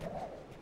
何?